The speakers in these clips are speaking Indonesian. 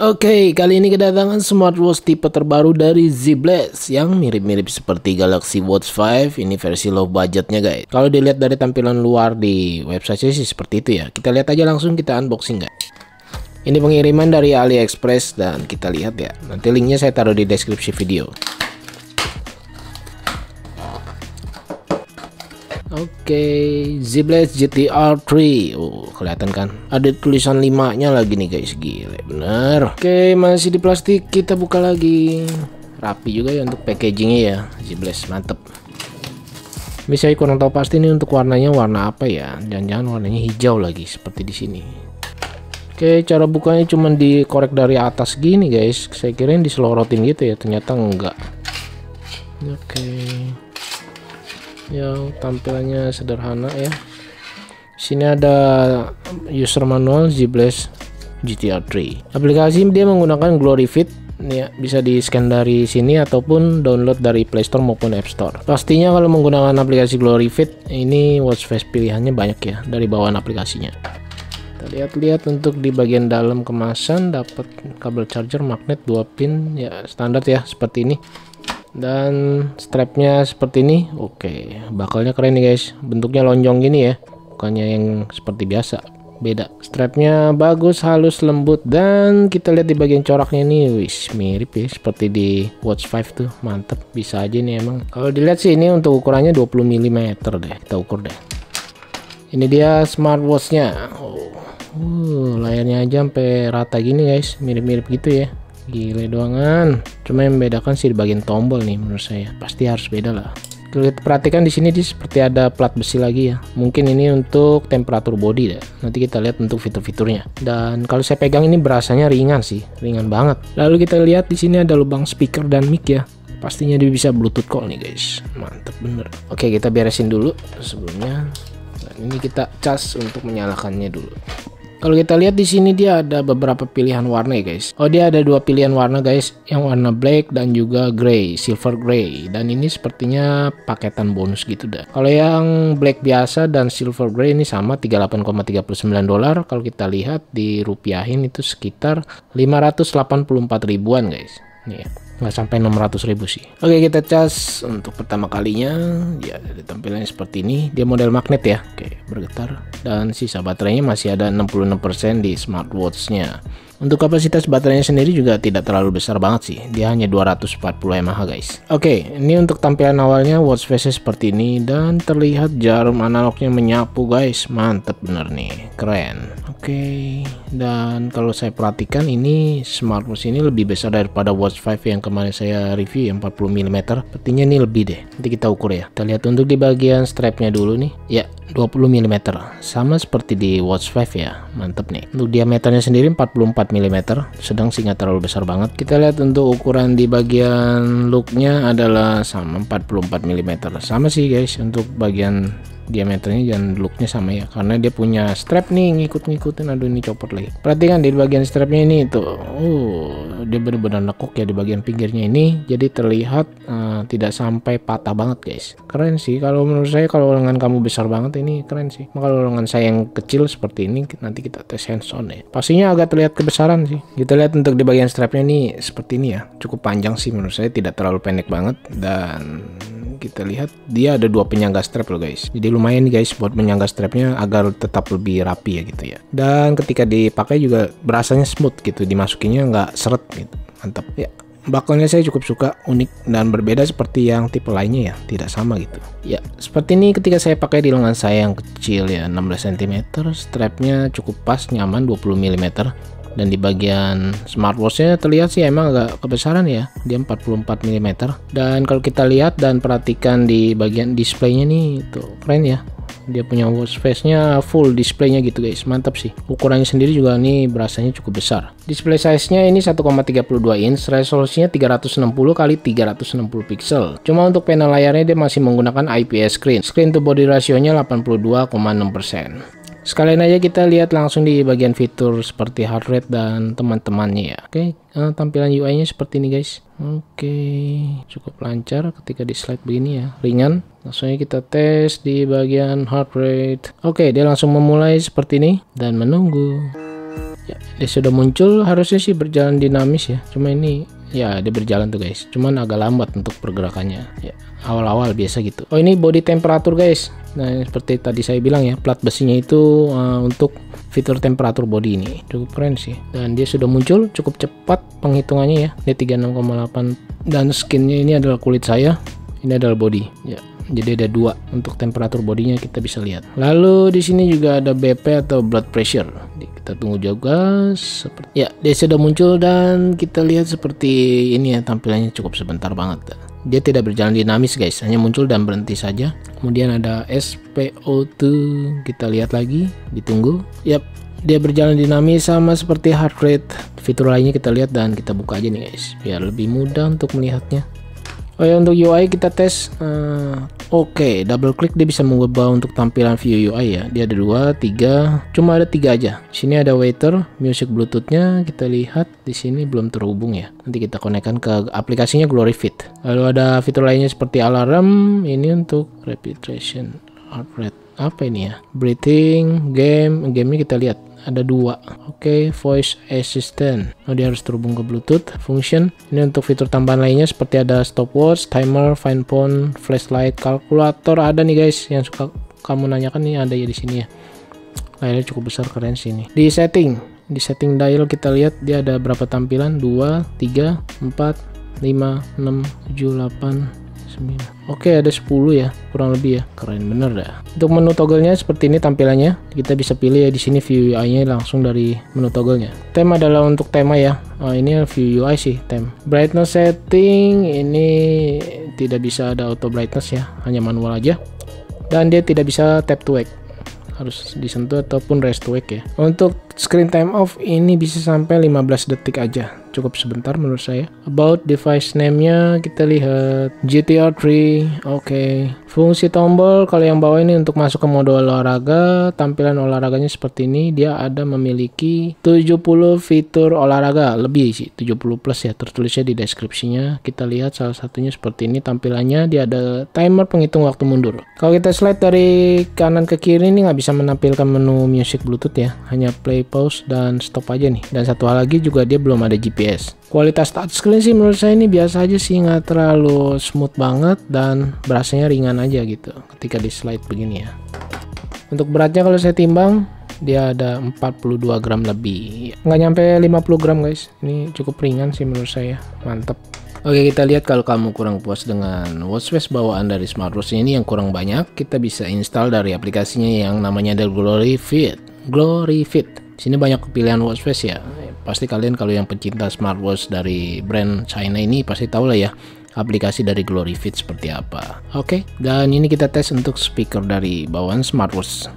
Oke, kali ini kedatangan smartwatch tipe terbaru dari Zblast yang mirip-mirip seperti Galaxy Watch 5. Ini versi low budgetnya guys. Kalau dilihat dari tampilan luar di website sih seperti itu ya. Kita lihat aja langsung kita unboxing guys. Ini pengiriman dari AliExpress dan kita lihat ya. Nanti linknya saya taruh di deskripsi video. Oke, okay, GTR 3. Oh, kelihatan kan? Ada tulisan 5-nya lagi nih guys. Gile, bener. Oke, okay, masih di plastik. Kita buka lagi. Rapi juga ya untuk packagingnya ya. Zblast, mantep. Bisa kurang tahu pasti nih untuk warnanya warna apa ya. Jangan-jangan warnanya hijau lagi seperti di sini. Oke, cara bukanya cuma dikorek dari atas gini guys. Saya kirain diselorotin gitu ya, ternyata enggak. Oke yang tampilannya sederhana ya. Sini ada user manual Zblast GTR 3 aplikasi dia menggunakan Gloryfit ya bisa di scan dari sini ataupun download dari Play Store maupun App Store. Pastinya kalau menggunakan aplikasi Gloryfit ini watch face pilihannya banyak ya dari bawaan aplikasinya. Kita lihat-lihat untuk di bagian dalam kemasan dapat kabel charger magnet 2 pin ya standar ya seperti ini dan strapnya seperti ini. Oke bakalnya keren nih guys. Bentuknya lonjong gini ya. Bukannya yang seperti biasa. Beda. Strapnya bagus halus lembut dan kita lihat di bagian coraknya ini wis mirip ya seperti di watch 5 tuh. Mantep. Bisa aja nih emang. Kalau dilihat sih ini untuk ukurannya 20 mm deh. Kita ukur deh. Ini dia smartwatchnya. Oh. uh, layarnya aja sampai rata gini guys. Mirip-mirip gitu ya gile doangan. Cuma yang membedakan sih di bagian tombol nih menurut saya. Pasti harus beda lah. Kita perhatikan di sini di seperti ada plat besi lagi ya. Mungkin ini untuk temperatur body deh. Nanti kita lihat untuk fitur-fiturnya. Dan kalau saya pegang ini berasanya ringan sih. Ringan banget. Lalu kita lihat di sini ada lubang speaker dan mic ya. Pastinya dia bisa bluetooth call nih guys. Mantep bener. Oke kita beresin dulu sebelumnya. Dan ini kita cas untuk menyalakannya dulu kalau kita lihat di sini dia ada beberapa pilihan warna ya guys. Oh dia ada dua pilihan warna guys, yang warna black dan juga grey, silver grey. Dan ini sepertinya paketan bonus gitu dah. Kalau yang black biasa dan silver grey ini sama 38,39 dolar. Kalau kita lihat di rupiahin itu sekitar 584 ribuan guys. Nih ya nggak sampai 600 ribu sih. Oke kita cas untuk pertama kalinya. Ya tampilannya seperti ini. Dia model magnet ya. Oke bergetar. Dan sisa baterainya masih ada 66% di smartwatchnya untuk kapasitas baterainya sendiri juga tidak terlalu besar banget sih. Dia hanya 240 mAh guys. Oke, ini untuk tampilan awalnya watch face seperti ini dan terlihat jarum analognya menyapu guys. Mantep bener nih, keren. Oke, dan kalau saya perhatikan ini smartwatch ini lebih besar daripada watch 5 yang kemarin saya review yang 40 mm. Sepertinya ini lebih deh. Nanti kita ukur ya. Kita lihat untuk di bagian strapnya dulu nih. Ya, 20 mm sama seperti di Watch 5 ya. Mantep nih. Untuk diameternya sendiri 44 mm sedang sih terlalu besar banget. Kita lihat untuk ukuran di bagian looknya adalah sama 44 mm sama sih guys. Untuk bagian diameternya dan looknya sama ya. Karena dia punya strap nih ngikut-ngikutin. Aduh ini copot lagi. Perhatikan di bagian strapnya ini tuh. Uh dia benar-benar nekuk ya di bagian pinggirnya ini. Jadi terlihat uh, tidak sampai patah banget guys. Keren sih kalau menurut saya kalau lengan kamu besar banget ini keren sih. Kalau lengan saya yang kecil seperti ini nanti kita tes hands on ya. Pastinya agak terlihat kebesaran sih. Kita lihat untuk di bagian strapnya ini seperti ini ya. Cukup panjang sih menurut saya tidak terlalu pendek banget. Dan kita lihat dia ada dua penyangga strap loh guys. Jadi lumayan nih guys buat penyangga strapnya agar tetap lebih rapi ya gitu ya. Dan ketika dipakai juga berasanya smooth gitu dimasukinya nggak seret gitu. Mantap. Ya bakalnya saya cukup suka unik dan berbeda seperti yang tipe lainnya ya. Tidak sama gitu. Ya seperti ini ketika saya pakai di lengan saya yang kecil ya 16 cm strapnya cukup pas nyaman 20 mm dan di bagian smartwatchnya terlihat sih emang agak kebesaran ya. Dia 44 mm dan kalau kita lihat dan perhatikan di bagian displaynya nih tuh keren ya. Dia punya watch face nya full displaynya gitu guys. Mantap sih. Ukurannya sendiri juga nih berasanya cukup besar. Display size nya ini 1,32 inch resolusinya 360 kali 360 pixel. Cuma untuk panel layarnya dia masih menggunakan IPS screen. Screen to body rasionya 82,6% Sekalian aja kita lihat langsung di bagian fitur seperti heart rate dan teman-temannya ya. Oke, uh, tampilan UI-nya seperti ini guys. Oke, cukup lancar ketika di slide begini ya, ringan. Langsung aja kita tes di bagian heart rate. Oke, dia langsung memulai seperti ini dan menunggu. ya, dia sudah muncul harusnya sih berjalan dinamis ya cuma ini ya dia berjalan tuh guys. Cuman agak lambat untuk pergerakannya. Ya awal-awal biasa gitu. Oh ini body temperature guys. Nah seperti tadi saya bilang ya plat besinya itu uh, untuk fitur temperatur body ini. Cukup keren sih. Dan dia sudah muncul cukup cepat penghitungannya ya. Dia 36,8 dan skinnya ini adalah kulit saya. Ini adalah body. Ya jadi ada dua untuk temperatur bodinya kita bisa lihat. Lalu di sini juga ada BP atau blood pressure. Kita tunggu juga seperti ya dia sudah muncul dan kita lihat seperti ini ya tampilannya cukup sebentar banget. Dia tidak berjalan dinamis guys. Hanya muncul dan berhenti saja. Kemudian ada SPO2 kita lihat lagi. Ditunggu. Yap. Dia berjalan dinamis sama seperti heart rate fitur lainnya kita lihat dan kita buka aja nih guys. Biar lebih mudah untuk melihatnya. Oh ya untuk UI kita tes uh, oke okay, double klik dia bisa mengubah untuk tampilan view UI ya. Dia ada dua tiga cuma ada tiga aja. Sini ada waiter music bluetoothnya kita lihat. Di sini belum terhubung ya. Nanti kita konekkan ke aplikasinya Glory Fit lalu ada fitur lainnya seperti alarm. Ini untuk repetition heart rate apa ini ya? Breathing game gamenya kita lihat ada dua. Oke okay, voice assistant. Oh dia harus terhubung ke bluetooth function. Ini untuk fitur tambahan lainnya seperti ada stopwatch timer find phone flashlight kalkulator ada nih guys. Yang suka kamu nanyakan nih ada ya di sini ya. Layarnya cukup besar keren sini di setting di setting dial kita lihat dia ada berapa tampilan? 2 3 4 5 6 7 8 9 Oke ada 10 ya kurang lebih ya. Keren bener dah. Untuk menu togglenya seperti ini tampilannya. Kita bisa pilih ya di sini view UI nya langsung dari menu togglenya tema adalah untuk tema ya. Oh, ini view UI sih tem. Brightness setting ini tidak bisa ada auto brightness ya hanya manual aja. Dan dia tidak bisa tap to wake. Harus disentuh ataupun rest to wake ya. Untuk screen time off ini bisa sampai 15 detik aja cukup sebentar menurut saya. About device name-nya kita lihat GTR 3. Oke. Okay. Fungsi tombol kalau yang bawah ini untuk masuk ke mode olahraga, tampilan olahraganya seperti ini. Dia ada memiliki 70 fitur olahraga, lebih sih 70 plus ya tertulisnya di deskripsinya. Kita lihat salah satunya seperti ini tampilannya. Dia ada timer penghitung waktu mundur. Kalau kita slide dari kanan ke kiri ini nggak bisa menampilkan menu music Bluetooth ya, hanya play, pause dan stop aja nih. Dan satu hal lagi juga dia belum ada GPS kualitas touchscreen sih menurut saya ini biasa aja sih nggak terlalu smooth banget dan berasanya ringan aja gitu ketika di slide begini ya. Untuk beratnya kalau saya timbang dia ada 42 gram lebih. Nggak nyampe 50 gram guys. Ini cukup ringan sih menurut saya. Mantep. Oke kita lihat kalau kamu kurang puas dengan watchface bawaan dari smartwatch ini yang kurang banyak kita bisa install dari aplikasinya yang namanya The Glory Fit. Glory Fit sini banyak pilihan watchface ya. Pasti kalian kalau yang pecinta smartwatch dari brand China ini pasti tahu lah ya aplikasi dari Glory Fit seperti apa. Oke okay, dan ini kita tes untuk speaker dari bawaan smartwatch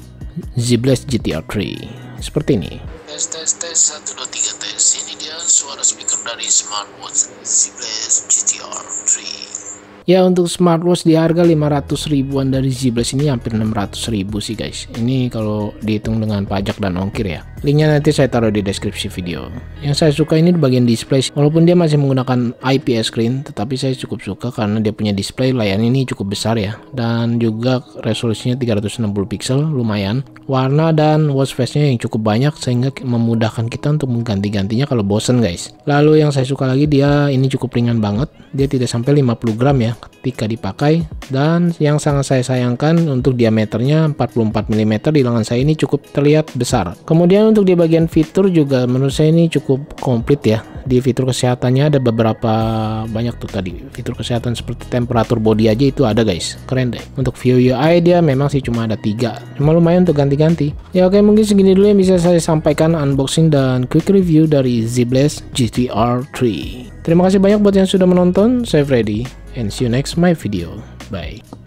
Z-Blast GTR 3 seperti ini. Tes tes tes 1 2 3 tes. Ini dia suara speaker dari smartwatch Z-Blast GTR 3 Ya untuk smartwatch di harga 500 ribuan dari Z-Blast ini hampir 600 ribu sih guys. Ini kalau dihitung dengan pajak dan ongkir ya Linknya nanti saya taruh di deskripsi video. Yang saya suka ini di bagian display Walaupun dia masih menggunakan IPS screen Tetapi saya cukup suka karena dia punya display layar ini cukup besar ya. Dan juga resolusinya 360 pixel lumayan. Warna dan watch face-nya yang cukup banyak Sehingga memudahkan kita untuk mengganti-gantinya kalau bosen guys. Lalu yang saya suka lagi dia ini cukup ringan banget. Dia tidak sampai 50 gram ya ketika dipakai. Dan yang sangat saya sayangkan untuk diameternya 44 mm di lengan saya ini cukup terlihat besar. Kemudian untuk di bagian fitur juga menurut saya ini cukup komplit ya. Di fitur kesehatannya ada beberapa banyak tuh tadi. Fitur kesehatan seperti temperatur body aja itu ada guys. Keren deh. Untuk view UI dia memang sih cuma ada tiga. Cuma lumayan untuk ganti-ganti. Ya oke mungkin segini dulu yang bisa saya sampaikan unboxing dan quick review dari Z-Blast GTR 3 terima kasih banyak buat yang sudah menonton. Saya Freddy and see you next my video. Bye